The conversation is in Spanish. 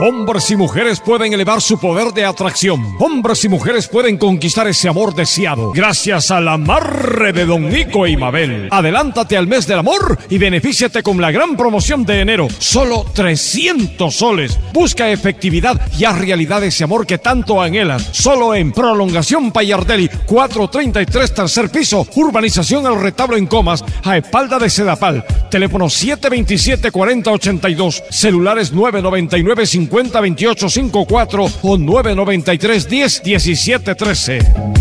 Hombres y mujeres pueden elevar su poder de atracción. Hombres y mujeres pueden conquistar ese amor deseado. Gracias al amarre de Don Nico y Mabel. Adelántate al mes del amor y benefíciate con la gran promoción de enero. Solo 300 soles. Busca efectividad y haz realidad ese amor que tanto anhelas. Solo en Prolongación Payardelli, 433 tercer piso, urbanización El Retablo en Comas, a espalda de Sedapal. Teléfono 727 4082, celulares 999 50 28 54 o 993 10 17 13.